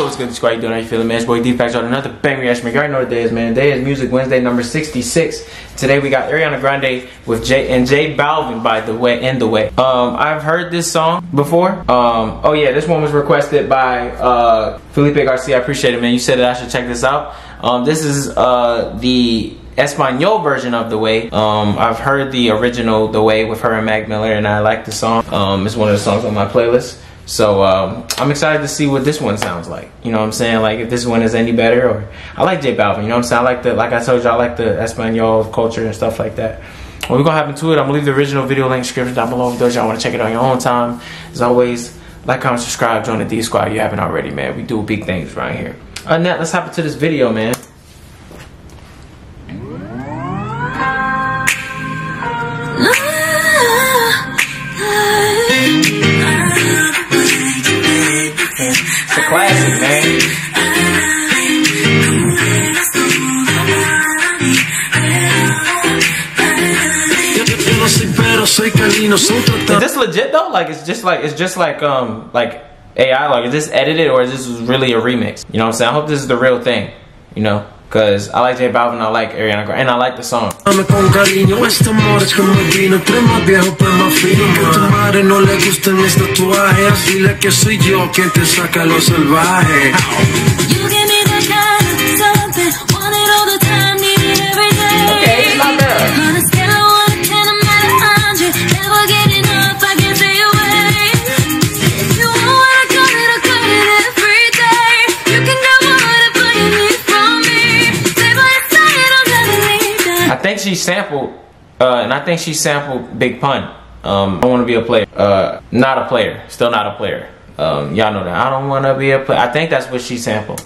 So what's good, squad? You doing? How you feeling, man? It's boy D-Facts on another bang reaction. You already know what day is, man. Today is Music Wednesday number 66. Today we got Ariana Grande with J and J Balvin, by the way, in the way. Um, I've heard this song before. Um, oh yeah, this one was requested by uh, Felipe Garcia. I appreciate it, man. You said that I should check this out. Um, this is uh, the Espanol version of The Way. Um, I've heard the original The Way with her and Mac Miller, and I like the song. Um, it's one of the songs on my playlist. So um, I'm excited to see what this one sounds like. You know what I'm saying? Like if this one is any better or I like J Balvin, you know what I'm saying? I like the like I told you I like the Espanol culture and stuff like that. What we're gonna happen to it. I'm gonna leave the original video link description down below for those y'all wanna check it out on your own time. As always, like, comment, subscribe, join the D Squad if you haven't already, man. We do big things right here. Uh, now let's hop into this video, man. Legit though? Like it's just like it's just like um like AI like is this edited or is this really a remix? You know what I'm saying? I hope this is the real thing. You know? Cause I like J Balvin, I like Ariana Grande, and I like the song. Dame con cariño, este amor es como vino, entre más viejo pues más fino. Que a tu madre no le gusten mis tatuajes, dile que soy yo quien te saca lo salvaje. Think she sampled, uh, and I think she sampled Big Pun. Um, I want to be a player. Uh, not a player. Still not a player. Um, y'all know that. I don't want to be a player. I think that's what she sampled.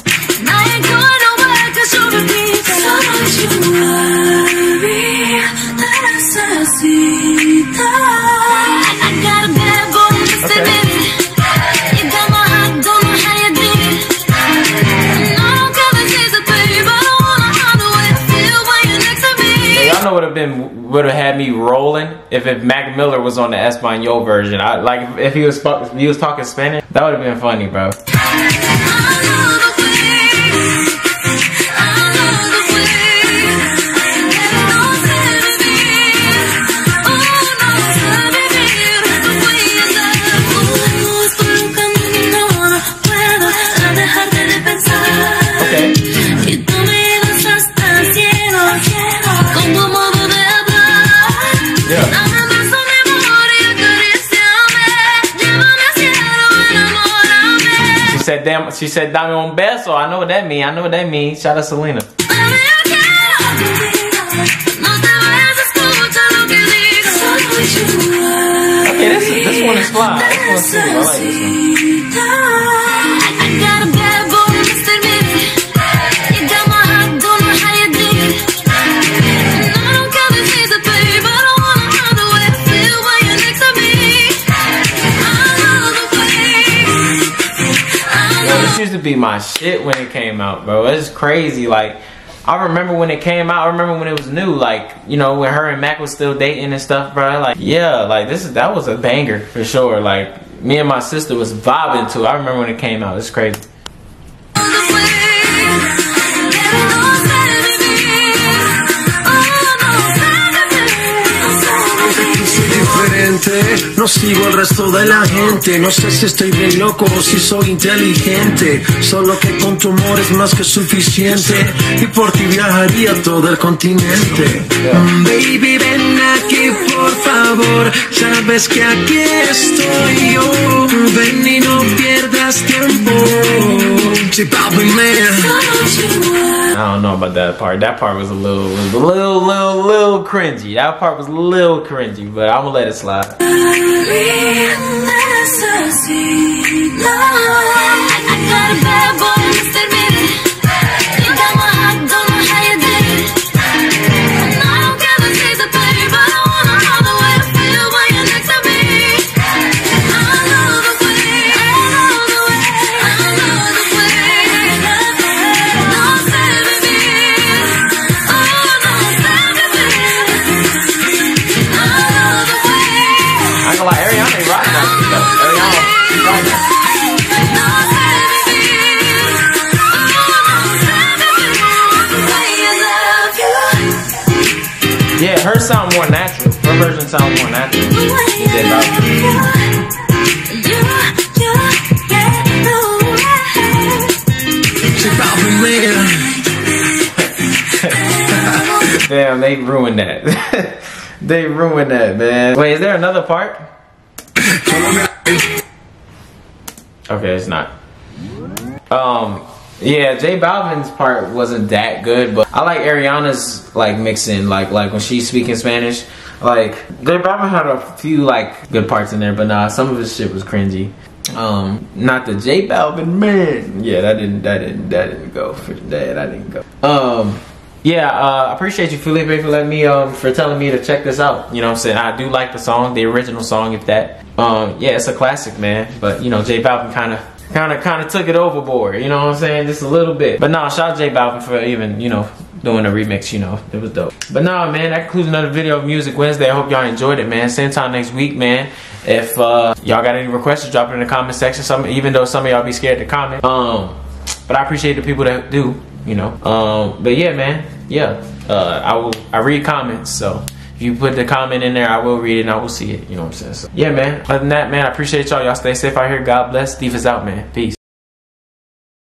Have been would have had me rolling if if Mac Miller was on the Espanol version. I like if, he was if he was talking Spanish. That would have been funny, bro. "Damn." She said, "Dame un beso." I know what that mean. I know what that mean. Shout out Selena. Okay, this this one is fly. This one's cool. I like this one. To be my shit when it came out, bro. It's crazy. Like, I remember when it came out. I remember when it was new. Like, you know, when her and Mac was still dating and stuff, bro. Like, yeah, like this is that was a banger for sure. Like, me and my sister was vibing to. it. I remember when it came out. It's crazy. No sigo el resto de la gente. No sé si estoy bien loco o si soy inteligente. Solo que con tu amor es más que suficiente. Y por ti viajaría todo el continente. Baby, ven aquí por favor. Sabes que aquí estoy yo. Ven y no pierdas tiempo. J Balvin, man. I don't know about that part. That part was a little, was a little, little, little cringy. That part was a little cringy, but I'm gonna let it slide. Her sound more natural. Her version sounds more natural. Than. Damn, they ruined that. they ruined that, man. Wait, is there another part? Okay, it's not. Um, yeah, J Balvin's part wasn't that good, but I like Ariana's like mixing, like like when she's speaking Spanish. Like J Balvin had a few like good parts in there, but nah, some of his shit was cringy. Um, not the J Balvin man. Yeah, that didn't that didn't that didn't go for that. That didn't go. Um. Yeah, uh, I appreciate you, Felipe, for letting me, um, for telling me to check this out. You know what I'm saying? I do like the song, the original song, if that. Um, yeah, it's a classic, man. But, you know, J Balvin kind of, kind of, kind of took it overboard. You know what I'm saying? Just a little bit. But nah, shout out J Balvin for even, you know, doing a remix, you know. It was dope. But nah, man, that concludes another video of Music Wednesday. I hope y'all enjoyed it, man. Same time next week, man. If, uh, y'all got any requests, drop it in the comment section. Some, even though some of y'all be scared to comment. Um, but I appreciate the people that do, you know. Um, but yeah, man, yeah. Uh, I will. I read comments, so if you put the comment in there, I will read it and I will see it. You know what I'm saying? So yeah, man. Other than that, man, I appreciate y'all. Y'all stay safe out here. God bless. Steve is out, man. Peace.